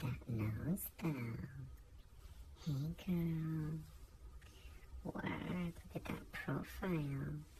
that nose thou. Hey girl. Look at